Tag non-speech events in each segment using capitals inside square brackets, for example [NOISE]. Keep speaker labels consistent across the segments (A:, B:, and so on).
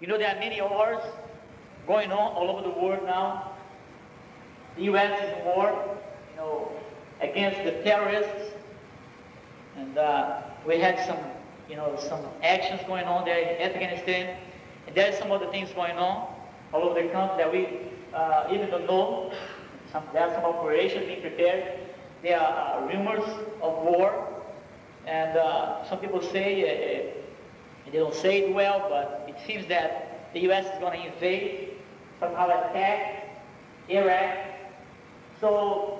A: You know there are many wars going on all over the world now. The U.S. is in war, you know, against the terrorists, and uh, we had some, you know, some actions going on there in Afghanistan, and there are some other things going on all over the country that we uh, even don't know. Some, there are some operations being prepared. There are uh, rumors of war, and uh, some people say uh, they don't say it well, but it seems that the U.S. is going to invade, somehow attack Iraq. So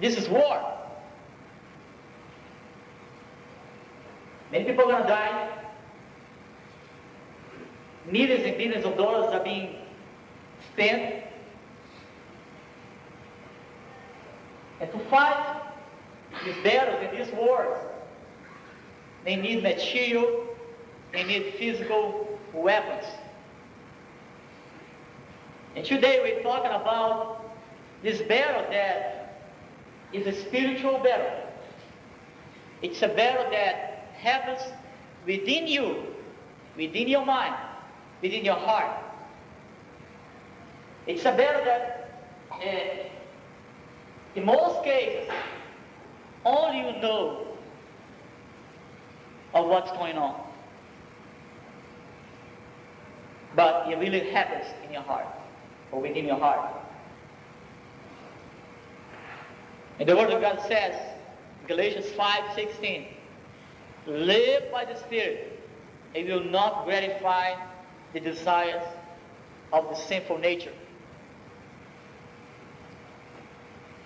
A: this is war. Many people are going to die. Millions and billions of dollars are being spent. And to fight these battles and these wars, they need material, they need physical weapons. And today we're talking about this battle that is a spiritual battle. It's a battle that happens within you, within your mind, within your heart. It's a battle that, uh, in most cases, only you know of what's going on. But it really happens in your heart, or within your heart. And the Word of God says, Galatians 5:16, live by the Spirit, and will not gratify the desires of the sinful nature.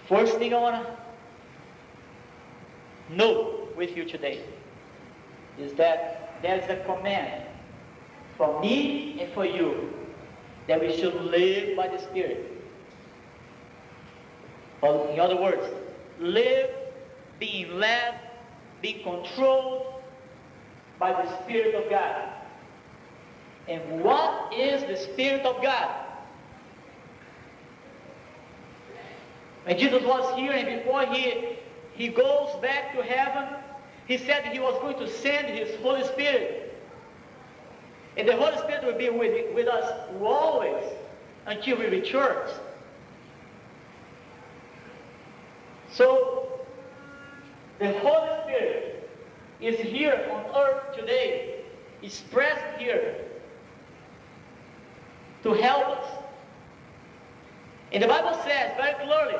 A: First thing I want to note with you today is that there's a command for me and for you that we should live by the Spirit. Or in other words, live being led, being controlled by the Spirit of God. And what is the Spirit of God? When Jesus was here and before he, he goes back to heaven, he said he was going to send his Holy Spirit. And the Holy Spirit will be with, with us always until we return. So, the Holy Spirit is here on earth today, is present here to help us. And the Bible says very clearly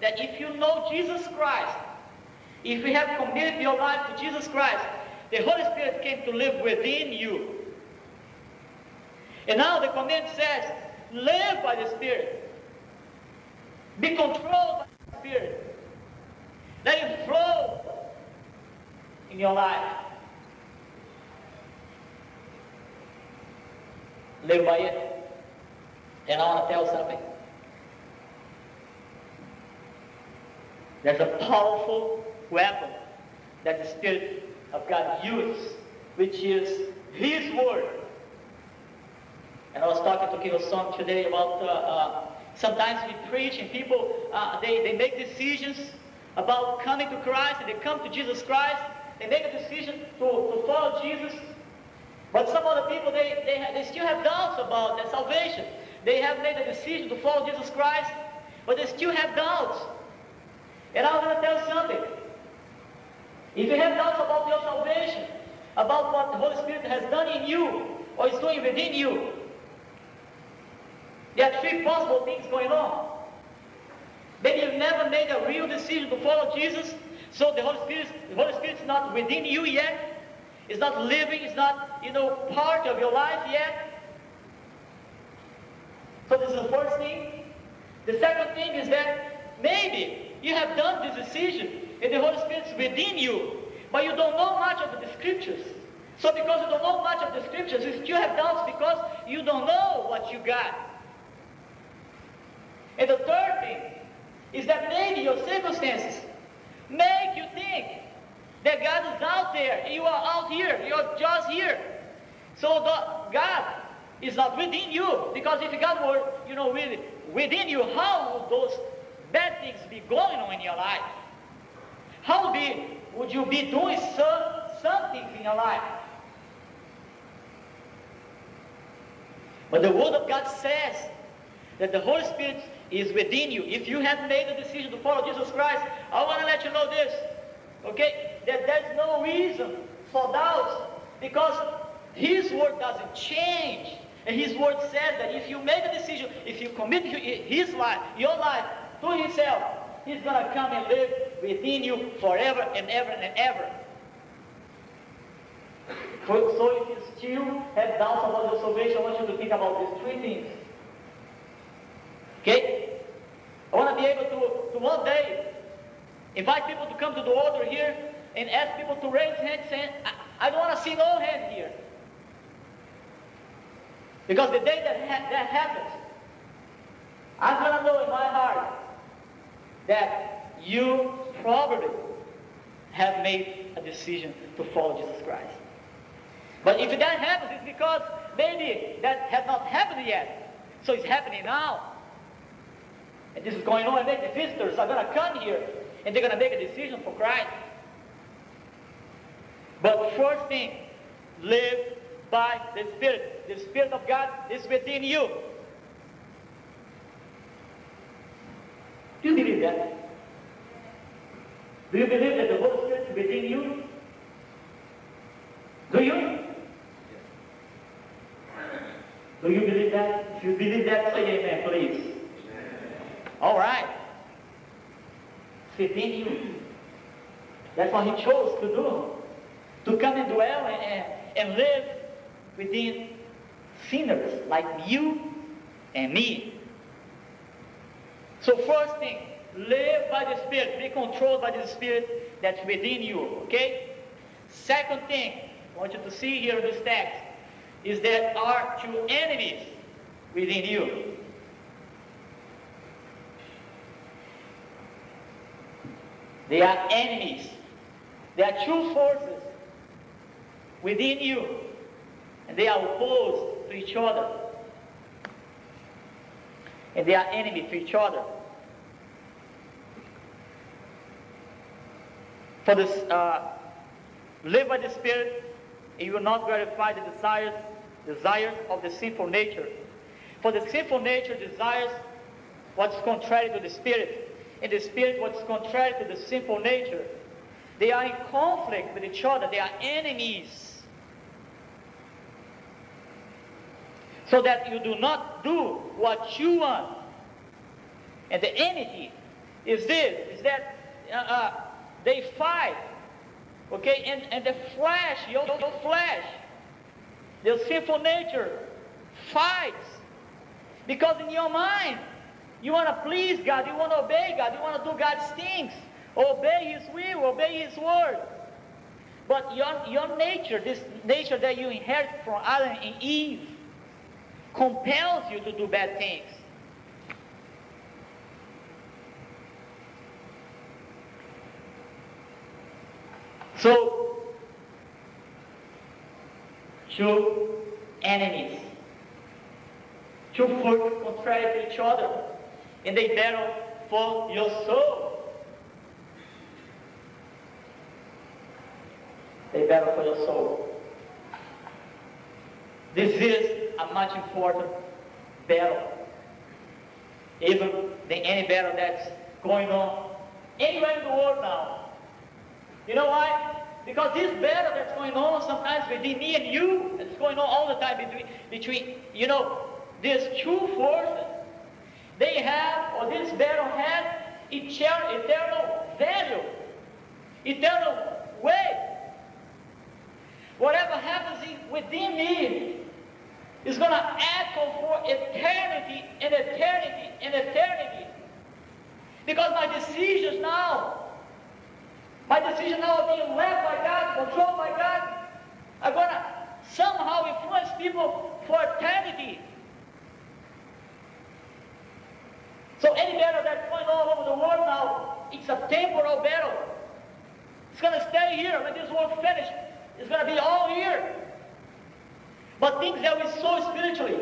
A: that if you know Jesus Christ, if you have committed your life to Jesus Christ, the Holy Spirit came to live within you. And now the command says, live by the Spirit. Be controlled by the Spirit. Let it flow in your life. Live by it. And I want to tell something. There's a powerful weapon that the Spirit of God uses, which is His Word. And I was talking to Kilo Song today about uh, uh, sometimes we preach and people, uh, they, they make decisions about coming to Christ and they come to Jesus Christ. They make a decision to, to follow Jesus. But some other people, they, they, they still have doubts about their salvation. They have made a decision to follow Jesus Christ, but they still have doubts. And I'm going to tell you something. If you have doubts about your salvation, about what the Holy Spirit has done in you, or is doing within you, there are three possible things going on. Maybe you've never made a real decision to follow Jesus, so the Holy Spirit, the Holy Spirit is not within you yet. It's not living, it's not, you know, part of your life yet. So this is the first thing. The second thing is that maybe you have done this decision and the Holy Spirit is within you, but you don't know much of the scriptures. So because you don't know much of the scriptures, you still have doubts because you don't know what you got. And the third thing is that maybe your circumstances make you think that God is out there, you are out here, you're just here. So the, God is not within you, because if God were, you know, within you, how would those bad things be going on in your life? How be, would you be doing some, some things in your life? But the Word of God says that the Holy Spirit is within you. If you have made the decision to follow Jesus Christ, I want to let you know this, okay? That there's no reason for doubt because His Word doesn't change. And His Word says that if you make a decision, if you commit His life, your life to Himself, He's going to come and live within you forever and ever and ever. So if you still have doubts about your salvation, I want you to think about these three things. Okay? I want to be able to, to one day invite people to come to the altar here and ask people to raise hands saying, I, I don't want to see no hand here. Because the day that ha that happens, I'm going to know in my heart that you probably have made a decision to follow Jesus Christ. But if that happens, it's because maybe that has not happened yet. So it's happening now. And this is going on, and then the visitors are going to come here, and they're going to make a decision for Christ. But first thing, live by the Spirit. The Spirit of God is within you. Do you believe that? Do you believe that the Holy Spirit is within you? Do you? Do you believe that? If you believe that, say amen, please. All right. Within you. That's what he chose to do. To come and dwell and, and live within sinners like you and me. So first thing, live by the Spirit. Be controlled by the Spirit that's within you. Okay? Second thing, I want you to see here in this text is there are two enemies within you. They are enemies. There are two forces within you, and they are opposed to each other. And they are enemies to each other. For this, uh, live by the Spirit, and you will not gratify the desires desires of the sinful nature. For the sinful nature desires what's contrary to the spirit, and the spirit what's contrary to the sinful nature. They are in conflict with each other. They are enemies. So that you do not do what you want. And the enemy is this, is that uh, uh, they fight. Okay, and, and the flesh, your, your flesh, your sinful nature fights. Because in your mind, you want to please God, you want to obey God, you want to do God's things, obey His will, obey His word. But your, your nature, this nature that you inherit from Adam and Eve, compels you to do bad things. So two enemies. Two forces contrary to each other, and they battle for your soul. They battle for your soul. This is a much important battle. Even than any battle that's going on anywhere in the world now. You know why? Because this battle that's going on sometimes between me and you, it's going on all the time between, between you know, these two forces, they have, or this battle has eternal, value, eternal weight. Whatever happens in, within me is going to echo for eternity and eternity and eternity. Because my decisions now my decision now of being led by God, controlled by God, I'm going to somehow influence people for eternity. So any battle that's going all over the world now, it's a temporal battle. It's going to stay here when this war finishes. It's going to be all here. But things that we sow spiritually,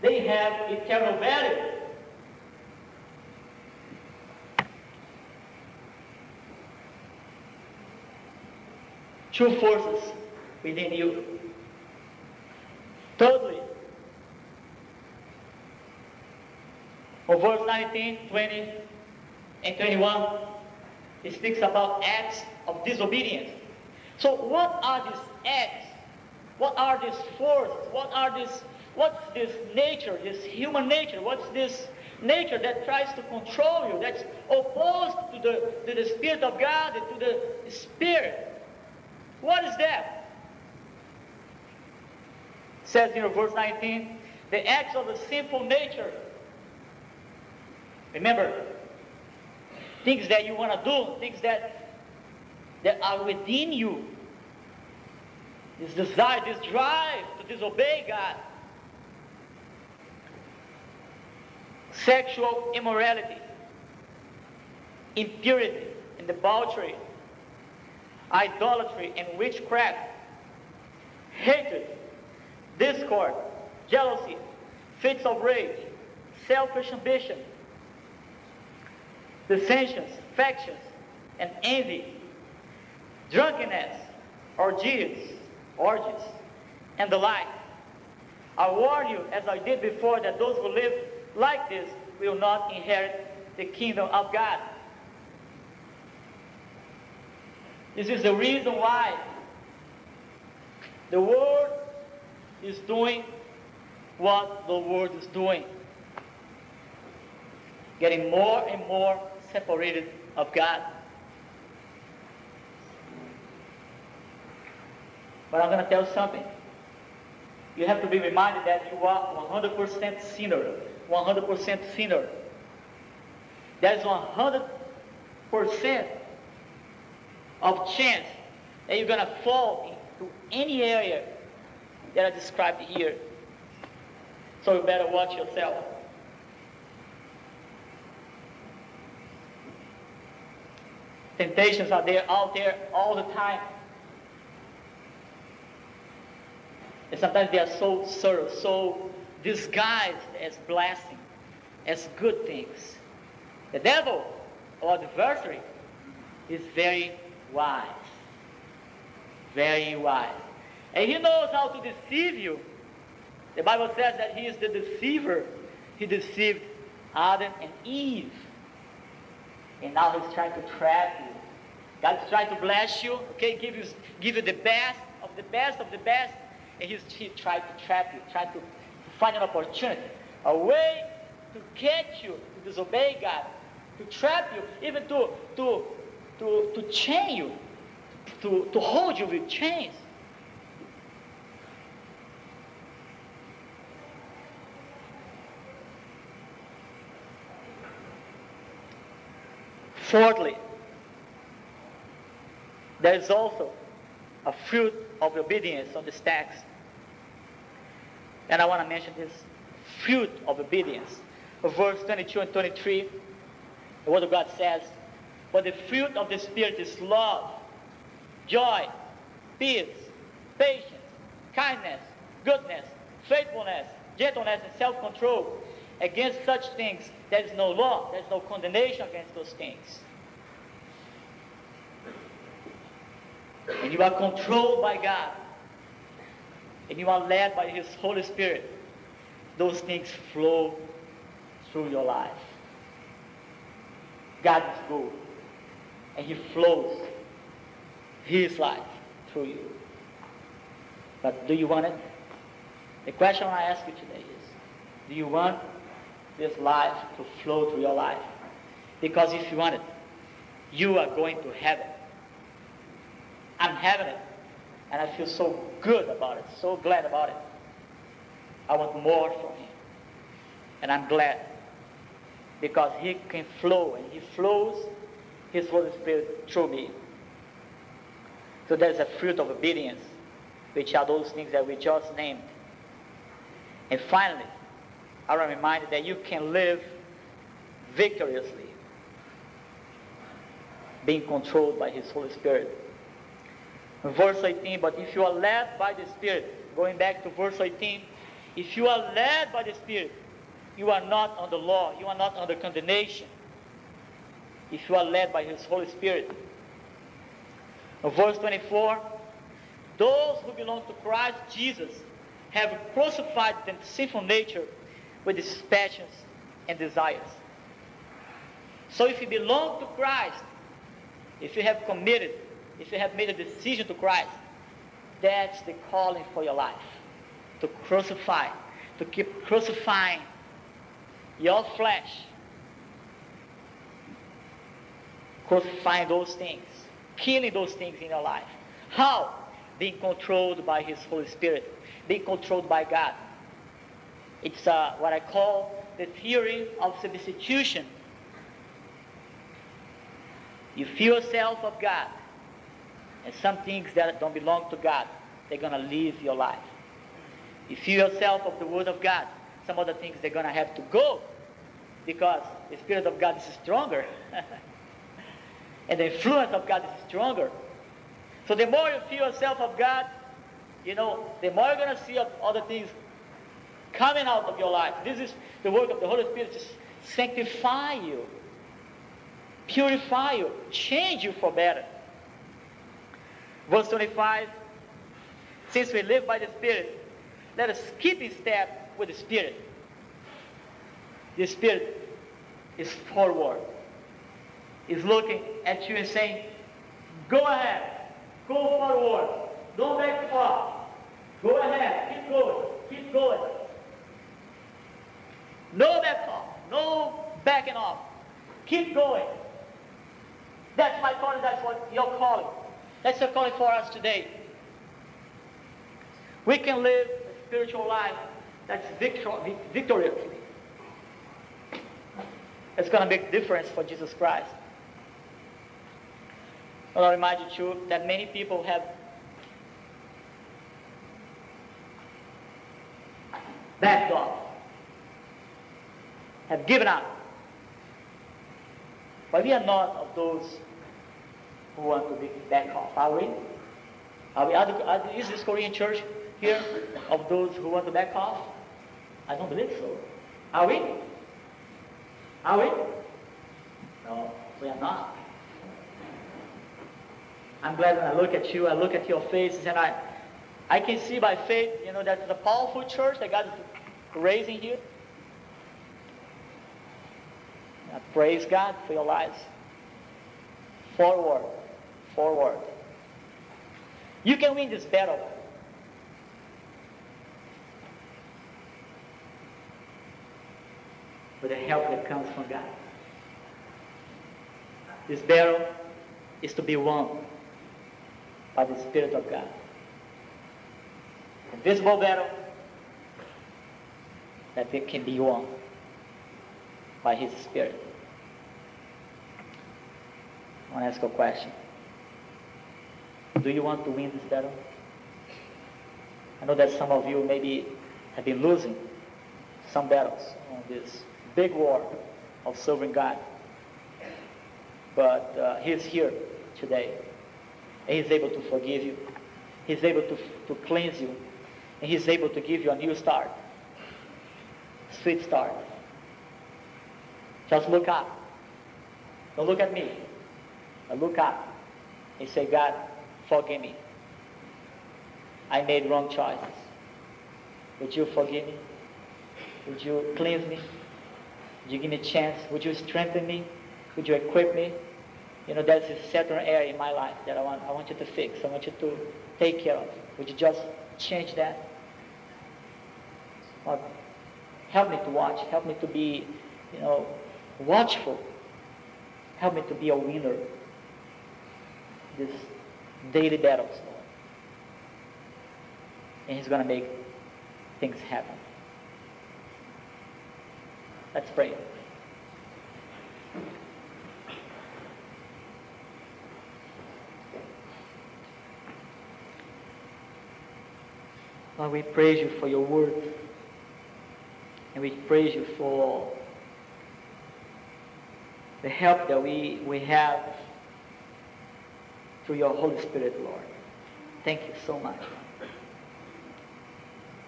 A: they have eternal value. two forces within you. Thirdly, on verse 19, 20, and 21, it speaks about acts of disobedience. So what are these acts? What are these forces? What are these, what's this nature, this human nature? What's this nature that tries to control you, that's opposed to the, to the Spirit of God, to the Spirit what is that? It says in verse 19, the acts of the sinful nature. Remember, things that you want to do, things that, that are within you. This desire, this drive to disobey God. Sexual immorality, impurity and debauchery, idolatry and witchcraft, hatred, discord, jealousy, fits of rage, selfish ambition, dissensions, factions, and envy, drunkenness, orgies, orgies, and the like. I warn you, as I did before, that those who live like this will not inherit the kingdom of God. This is the reason why the world is doing what the world is doing. Getting more and more separated of God. But I'm going to tell you something. You have to be reminded that you are 100% sinner. 100% sinner. That's 100% of chance that you're going to fall into any area that I described here. So you better watch yourself. Temptations are there out there all the time. And sometimes they are so so disguised as blessing, as good things. The devil or adversary is very wise. Very wise. And he knows how to deceive you. The Bible says that he is the deceiver. He deceived Adam and Eve. And now he's trying to trap you. God's trying to bless you, okay, give you, give you the best of the best of the best. And he's he tried to trap you, trying to, to find an opportunity, a way to catch you, to disobey God, to trap you, even to, to, to, to chain you, to, to hold you with chains. Fourthly, there is also a fruit of obedience on this text. And I want to mention this fruit of obedience. Verse 22 and 23, the Word of God says, But the fruit of the Spirit is love, joy, peace, patience, kindness, goodness, faithfulness, gentleness, and self-control. Against such things, there is no law, there is no condemnation against those things. And you are controlled by God, and you are led by His Holy Spirit, those things flow through your life. God is good, and He flows His life through you. But do you want it? The question I ask you today is, do you want this life to flow through your life. Because if you want it, you are going to have it. I'm having it. And I feel so good about it, so glad about it. I want more from him. And I'm glad because he can flow and he flows his Holy Spirit through me. So there's a fruit of obedience, which are those things that we just named. And finally, I am reminded that you can live victoriously, being controlled by His Holy Spirit. Verse 18, but if you are led by the Spirit, going back to verse 18, if you are led by the Spirit, you are not under law, you are not under condemnation. If you are led by His Holy Spirit. Verse 24, those who belong to Christ Jesus have crucified the sinful nature with its passions and desires. So if you belong to Christ, if you have committed, if you have made a decision to Christ, that's the calling for your life. To crucify, to keep crucifying your flesh, crucifying those things, killing those things in your life. How? Being controlled by His Holy Spirit, being controlled by God. It's uh, what I call the theory of substitution. You feel yourself of God, and some things that don't belong to God, they're going to leave your life. You feel yourself of the Word of God, some other things they're going to have to go because the Spirit of God is stronger. [LAUGHS] and the influence of God is stronger. So the more you feel yourself of God, you know, the more you're going to see other things coming out of your life. This is the work of the Holy Spirit to sanctify you, purify you, change you for better. Verse 25, since we live by the Spirit, let us keep in step with the Spirit. The Spirit is forward. Is looking at you and saying, go ahead, go forward, don't back off. Go ahead, keep going, keep going. No back off, no backing off. Keep going. That's my calling, that's what your calling. That's your calling for us today. We can live a spiritual life that's victor- victorious. It's going to make a difference for Jesus Christ. Well, I remind you too that many people have backed off, have given up. But we are not of those who want to be back off, are we? Are we? Are the, is this Korean church here of those who want to back off? I don't believe so. Are we? Are we? No, we are not. I'm glad when I look at you, I look at your faces, and I, I can see by faith, you know, that the powerful church that God is raising here. I praise God for your lives. Forward, forward. You can win this battle. with the help that comes from God. This battle is to be won by the Spirit of God. Invisible battle that it can be won by His Spirit. I want to ask a question. Do you want to win this battle? I know that some of you maybe have been losing some battles on this big war of serving God. But uh, is here today. And He's able to forgive you. He's able to, to cleanse you. And He's able to give you a new start. Sweet start. Just look up. Don't look at me. But look up and say, God, forgive me. I made wrong choices. Would you forgive me? Would you cleanse me? Would you give me a chance? Would you strengthen me? Would you equip me? You know, there's a certain area in my life that I want, I want you to fix. I want you to take care of. Would you just change that? Or help me to watch. Help me to be, you know, watchful. Help me to be a winner. This daily battles. And He's going to make things happen. Let's pray. Lord, we praise you for your word. And we praise you for the help that we, we have through your Holy Spirit, Lord. Thank you so much.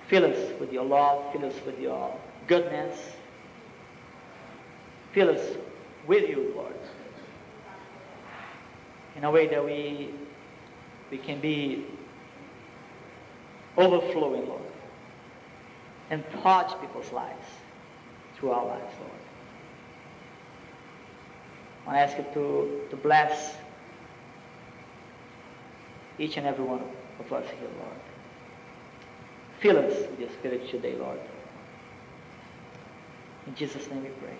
A: Fill us with your love. Fill us with your goodness. Fill us with you, Lord. In a way that we, we can be overflowing, Lord, and touch people's lives. through our lives, Lord. I ask you to, to bless each and every one of us here, Lord. Fill us with your spirit today, Lord. In Jesus' name we pray.